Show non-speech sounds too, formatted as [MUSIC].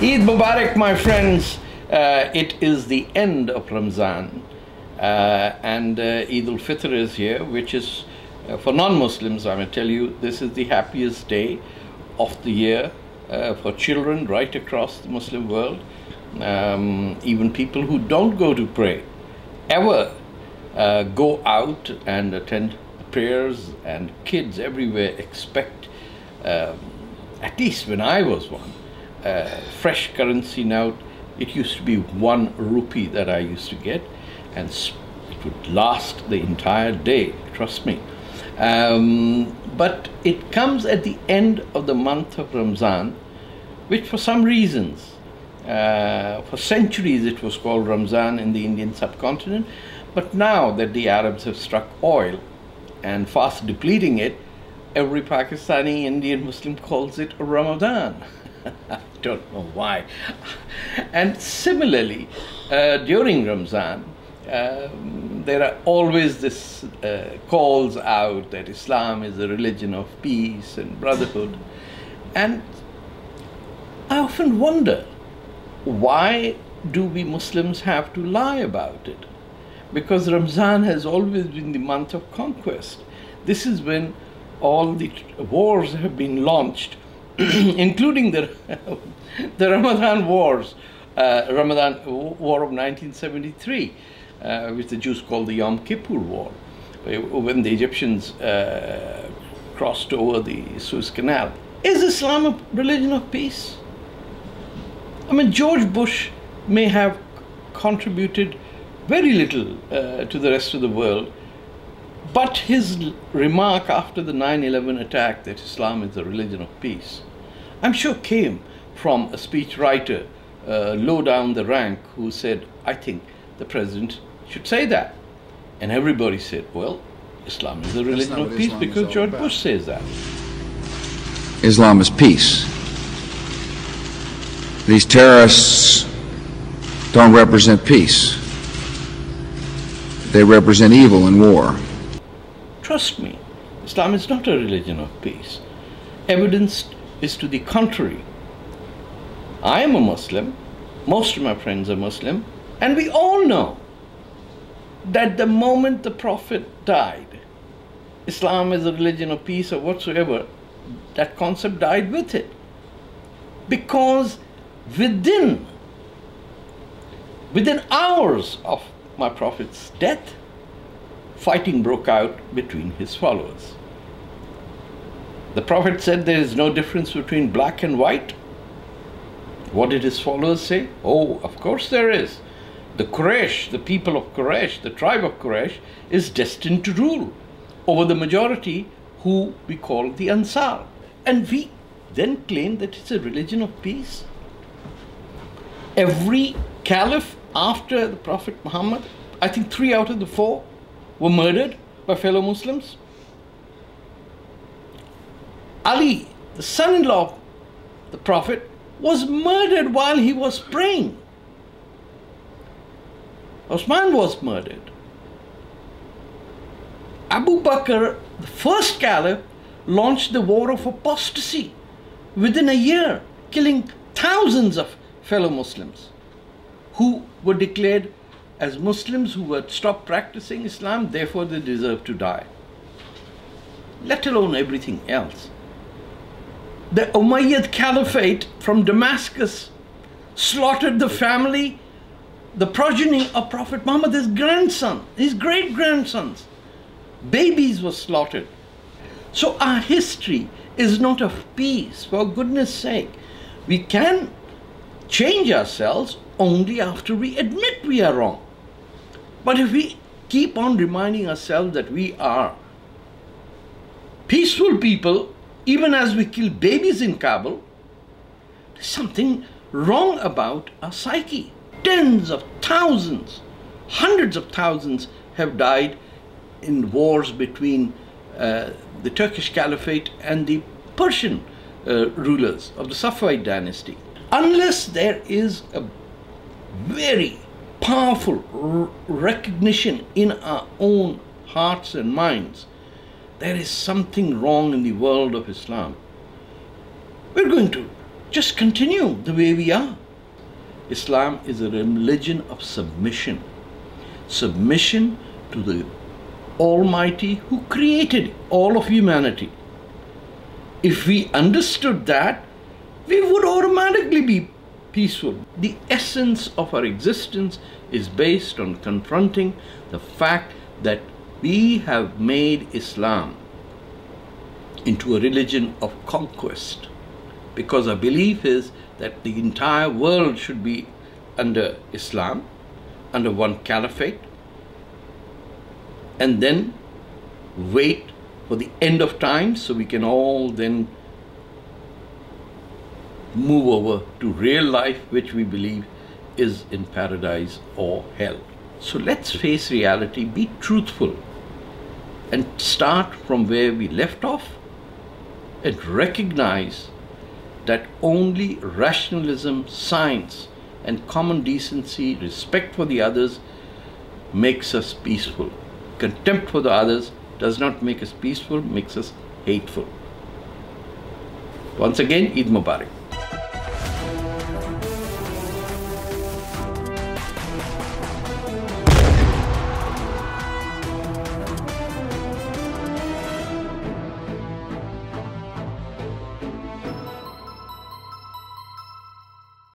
Eid Mubarak, my friends. Uh, it is the end of Ramzan, uh, and uh, Eid al Fitr is here, which is uh, for non Muslims, I may tell you, this is the happiest day of the year uh, for children right across the Muslim world. Um, even people who don't go to pray ever uh, go out and attend prayers, and kids everywhere expect, um, at least when I was one, uh, fresh currency note. It used to be one rupee that I used to get, and it would last the entire day, trust me. Um, but it comes at the end of the month of Ramzan, which for some reasons, uh, for centuries it was called Ramzan in the Indian subcontinent, but now that the Arabs have struck oil and fast depleting it, every Pakistani Indian Muslim calls it Ramadan. [LAUGHS] I [LAUGHS] don't know why. And similarly, uh, during Ramzan, um, there are always this uh, calls out that Islam is a religion of peace and brotherhood. And I often wonder why do we Muslims have to lie about it? Because Ramzan has always been the month of conquest. This is when all the wars have been launched, [CLEARS THROAT] including the, [LAUGHS] the Ramadan wars, uh, Ramadan War of 1973, uh, which the Jews call the Yom Kippur War, when the Egyptians uh, crossed over the Suez Canal. Is Islam a religion of peace? I mean, George Bush may have contributed very little uh, to the rest of the world, but his remark after the 9 11 attack that Islam is a religion of peace, I'm sure came from a speechwriter uh, low down the rank who said, I think the president should say that. And everybody said, well, Islam is a religion of peace because George about. Bush says that. Islam is peace. These terrorists don't represent peace. They represent evil and war. Trust me, Islam is not a religion of peace. Evidence is to the contrary. I am a Muslim, most of my friends are Muslim, and we all know that the moment the Prophet died, Islam is a religion of peace or whatsoever, that concept died with it. Because within within hours of my prophet's death fighting broke out between his followers the prophet said there is no difference between black and white what did his followers say oh of course there is the Quraysh, the people of Quraysh, the tribe of Quraysh, is destined to rule over the majority who we call the Ansar. And we then claim that it's a religion of peace every caliph after the Prophet Muhammad, I think three out of the four were murdered by fellow Muslims. Ali, the son in law of the Prophet, was murdered while he was praying. Osman was murdered. Abu Bakr, the first caliph, launched the war of apostasy within a year, killing thousands of fellow Muslims who were declared as Muslims who had stopped practicing Islam, therefore they deserve to die. Let alone everything else. The Umayyad Caliphate from Damascus slaughtered the family, the progeny of Prophet Muhammad, his grandson, his great grandsons. Babies were slaughtered. So our history is not of peace, for goodness sake. We can change ourselves only after we admit we are wrong. But if we keep on reminding ourselves that we are peaceful people, even as we kill babies in Kabul, there's something wrong about our psyche. Tens of thousands, hundreds of thousands have died in wars between uh, the Turkish Caliphate and the Persian uh, rulers of the Safavid dynasty unless there is a very powerful recognition in our own hearts and minds, there is something wrong in the world of Islam. We're going to just continue the way we are. Islam is a religion of submission. Submission to the Almighty who created all of humanity. If we understood that, we would automatically be peaceful. The essence of our existence is based on confronting the fact that we have made Islam into a religion of conquest because our belief is that the entire world should be under Islam, under one caliphate, and then wait for the end of time so we can all then move over to real life, which we believe is in paradise or hell. So let's face reality, be truthful, and start from where we left off and recognize that only rationalism, science, and common decency, respect for the others, makes us peaceful. Contempt for the others does not make us peaceful, makes us hateful. Once again, Eid Mubarak.